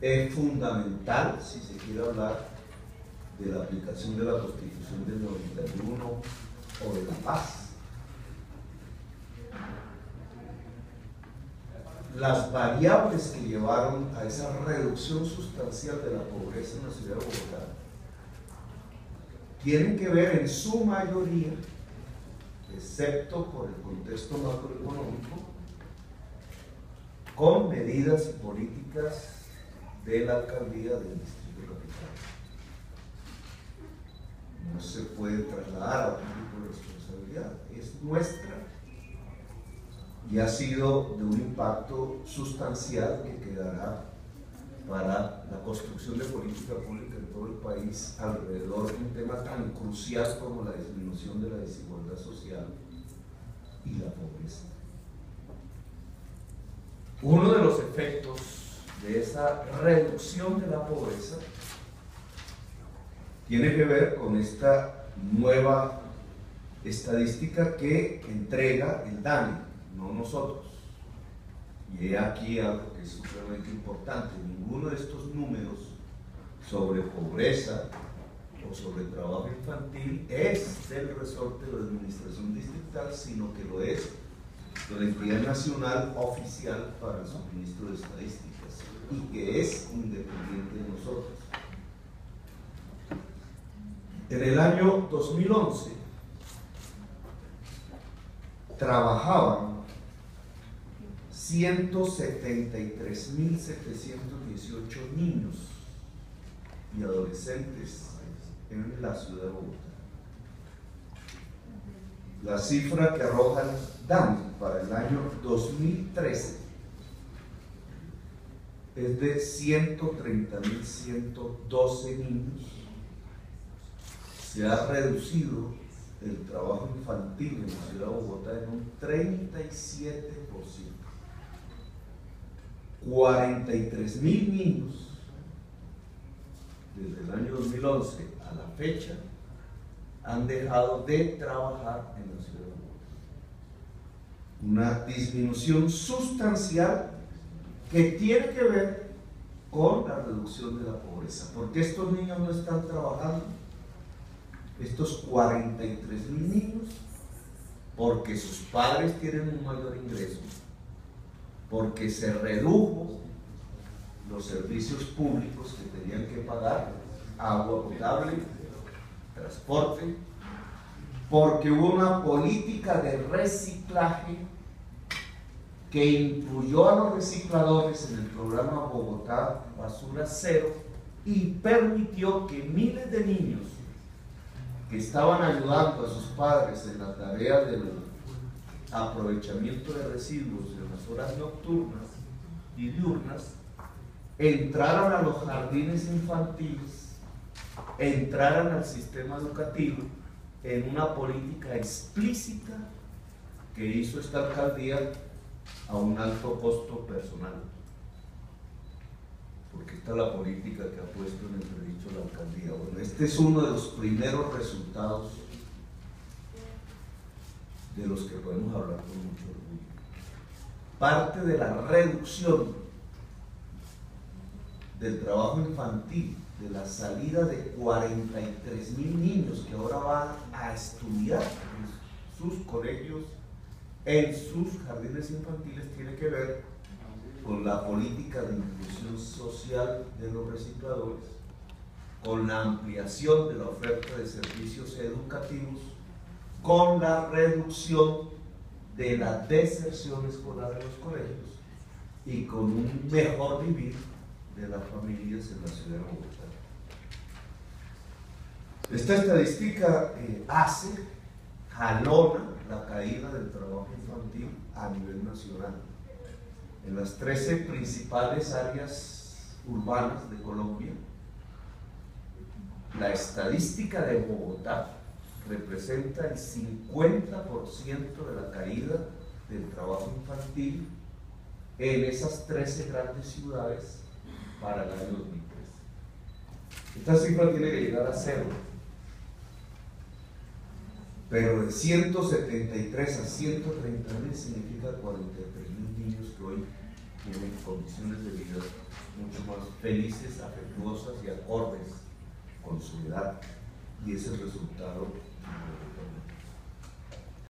es fundamental si se quiere hablar de la aplicación de la Constitución del 91 o de la paz. Las variables que llevaron a esa reducción sustancial de la pobreza en la ciudad de Bogotá tienen que ver en su mayoría, excepto por el contexto macroeconómico, con medidas y políticas de la alcaldía del distrito capital. No se puede trasladar a otro tipo de responsabilidad, es nuestra y ha sido de un impacto sustancial que quedará para la construcción de política pública en todo el país alrededor de un tema tan crucial como la disminución de la desigualdad social y la pobreza. Uno de los efectos de esa reducción de la pobreza tiene que ver con esta nueva estadística que entrega el DANE, no nosotros. Y he aquí algo que es supremamente importante. Ninguno de estos números sobre pobreza o sobre trabajo infantil es del resorte de la administración distrital, sino que lo es de la entidad nacional oficial para el suministro de estadísticas y que es independiente de nosotros. En el año 2011 trabajaban 173.718 niños y adolescentes en la ciudad de Bogotá. La cifra que arroja el DAN para el año 2013 es de 130.112 niños. Se ha reducido el trabajo infantil en la ciudad de Bogotá en un 37%. 43 mil niños desde el año 2011 a la fecha han dejado de trabajar en la ciudad. Una disminución sustancial que tiene que ver con la reducción de la pobreza. porque estos niños no están trabajando? Estos 43 mil niños, porque sus padres tienen un mayor ingreso, porque se redujo los servicios públicos que tenían que pagar, agua potable, transporte, porque hubo una política de reciclaje que incluyó a los recicladores en el programa Bogotá Basura Cero y permitió que miles de niños que estaban ayudando a sus padres en la tarea del aprovechamiento de residuos en las horas nocturnas y diurnas, entraran a los jardines infantiles, entraran al sistema educativo en una política explícita que hizo esta alcaldía a un alto costo personal. Porque esta es la política que ha puesto en entredicho la alcaldía. Bueno, este es uno de los primeros resultados de los que podemos hablar con mucho orgullo. Parte de la reducción del trabajo infantil, de la salida de 43 mil niños que ahora van a estudiar sus colegios, en sus jardines infantiles, tiene que ver con la política de inclusión social de los recicladores, con la ampliación de la oferta de servicios educativos, con la reducción de la deserción escolar en los colegios y con un mejor vivir de las familias en la ciudad de Bogotá. Esta estadística eh, hace, jalona la caída del trabajo infantil a nivel nacional. En las 13 principales áreas urbanas de Colombia, la estadística de Bogotá representa el 50% de la caída del trabajo infantil en esas 13 grandes ciudades para el año 2013. Esta cifra tiene que llegar a cero. Pero de 173 a 130 mil significa 43 mil niños que hoy tienen condiciones de vida mucho más felices, afectuosas y acordes con su edad. Y es el resultado